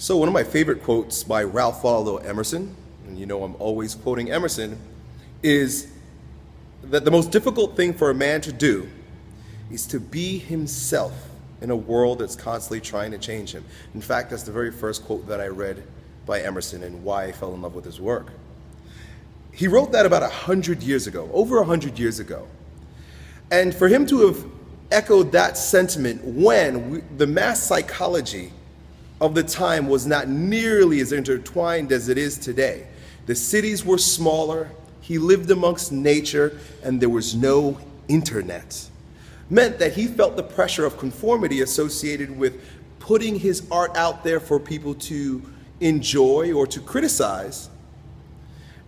So, one of my favorite quotes by Ralph Waldo Emerson, and you know I'm always quoting Emerson, is that the most difficult thing for a man to do is to be himself in a world that's constantly trying to change him. In fact, that's the very first quote that I read by Emerson and why I fell in love with his work. He wrote that about a 100 years ago, over a 100 years ago. And for him to have echoed that sentiment when we, the mass psychology of the time was not nearly as intertwined as it is today. The cities were smaller, he lived amongst nature, and there was no internet. Meant that he felt the pressure of conformity associated with putting his art out there for people to enjoy or to criticize.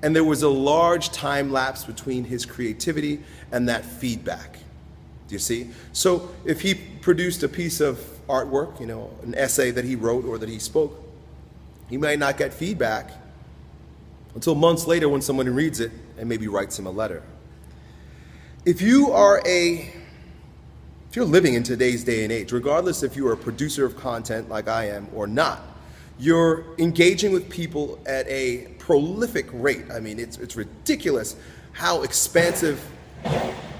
And there was a large time lapse between his creativity and that feedback. Do you see? So if he produced a piece of artwork, you know, an essay that he wrote or that he spoke, he might not get feedback until months later when someone reads it and maybe writes him a letter. If you are a if you're living in today's day and age, regardless if you're a producer of content like I am or not, you're engaging with people at a prolific rate. I mean, it's, it's ridiculous how expansive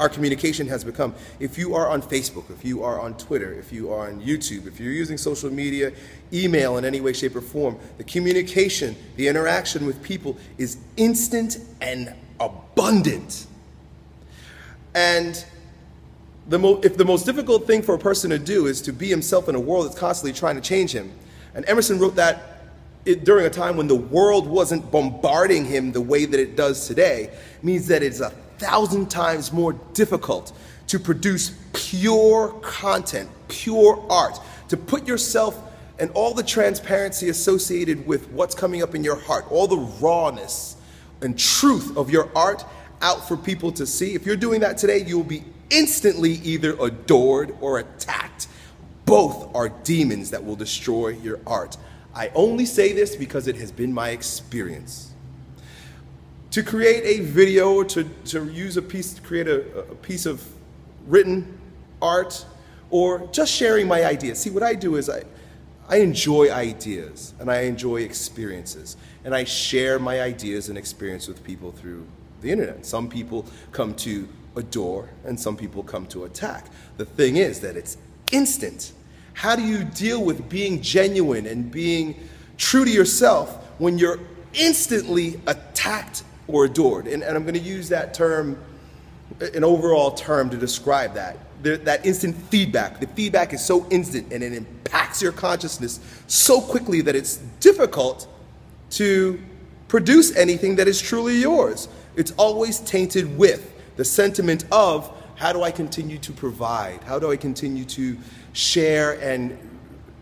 our communication has become. If you are on Facebook, if you are on Twitter, if you are on YouTube, if you're using social media, email in any way, shape, or form, the communication, the interaction with people is instant and abundant. And the if the most difficult thing for a person to do is to be himself in a world that's constantly trying to change him, and Emerson wrote that it, during a time when the world wasn't bombarding him the way that it does today, means that it's a thousand times more difficult to produce pure content, pure art, to put yourself and all the transparency associated with what's coming up in your heart, all the rawness and truth of your art out for people to see. If you're doing that today, you will be instantly either adored or attacked. Both are demons that will destroy your art. I only say this because it has been my experience to create a video or to, to use a piece to create a, a piece of written art or just sharing my ideas. See, what I do is I, I enjoy ideas and I enjoy experiences. And I share my ideas and experience with people through the internet. Some people come to adore and some people come to attack. The thing is that it's instant. How do you deal with being genuine and being true to yourself when you're instantly attacked or adored. And, and I'm going to use that term, an overall term to describe that. The, that instant feedback. The feedback is so instant and it impacts your consciousness so quickly that it's difficult to produce anything that is truly yours. It's always tainted with the sentiment of how do I continue to provide? How do I continue to share and,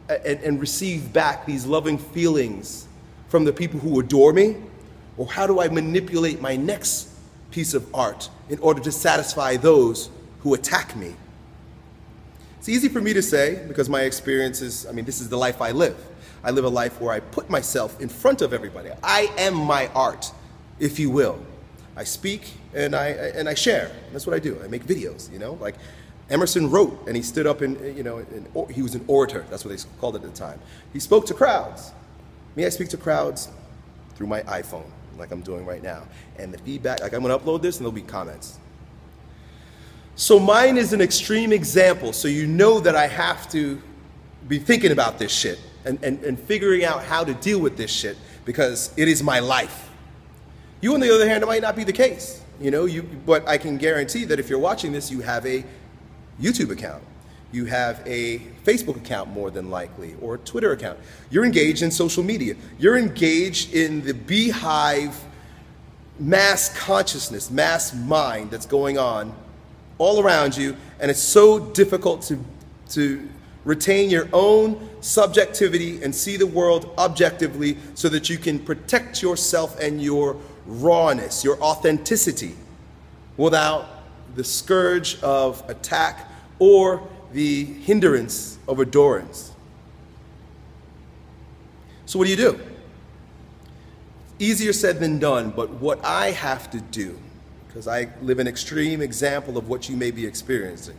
and, and receive back these loving feelings from the people who adore me or how do I manipulate my next piece of art in order to satisfy those who attack me? It's easy for me to say because my experience is, I mean, this is the life I live. I live a life where I put myself in front of everybody. I am my art, if you will. I speak and I, and I share. That's what I do. I make videos, you know, like Emerson wrote and he stood up and, you know, in, he was an orator. That's what they called it at the time. He spoke to crowds. Me, I speak to crowds through my iPhone like I'm doing right now. And the feedback, like I'm gonna upload this and there'll be comments. So mine is an extreme example, so you know that I have to be thinking about this shit and, and, and figuring out how to deal with this shit because it is my life. You, on the other hand, it might not be the case. You know, you, but I can guarantee that if you're watching this, you have a YouTube account you have a Facebook account more than likely, or a Twitter account. You're engaged in social media. You're engaged in the beehive mass consciousness, mass mind that's going on all around you, and it's so difficult to, to retain your own subjectivity and see the world objectively so that you can protect yourself and your rawness, your authenticity, without the scourge of attack or the hindrance of adorance. So, what do you do? Easier said than done, but what I have to do, because I live an extreme example of what you may be experiencing,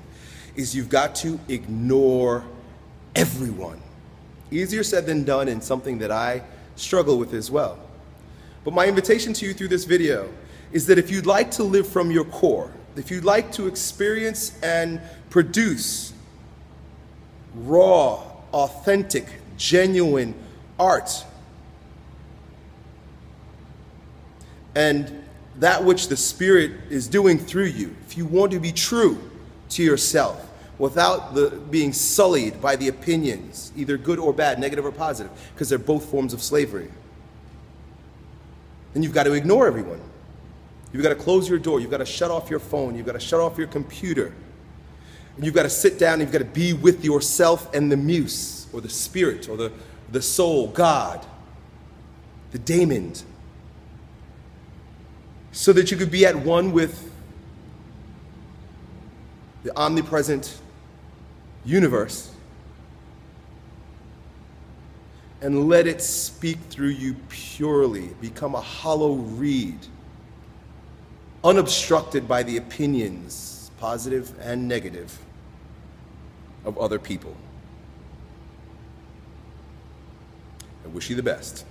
is you've got to ignore everyone. Easier said than done, and something that I struggle with as well. But my invitation to you through this video is that if you'd like to live from your core, if you'd like to experience and produce raw, authentic, genuine art, and that which the Spirit is doing through you, if you want to be true to yourself without the, being sullied by the opinions, either good or bad, negative or positive, because they're both forms of slavery, then you've got to ignore everyone. You've got to close your door. You've got to shut off your phone. You've got to shut off your computer. You've got to sit down you've got to be with yourself and the muse, or the spirit, or the, the soul, God, the daemon, so that you could be at one with the omnipresent universe and let it speak through you purely, become a hollow reed, unobstructed by the opinions, positive and negative, of other people. I wish you the best.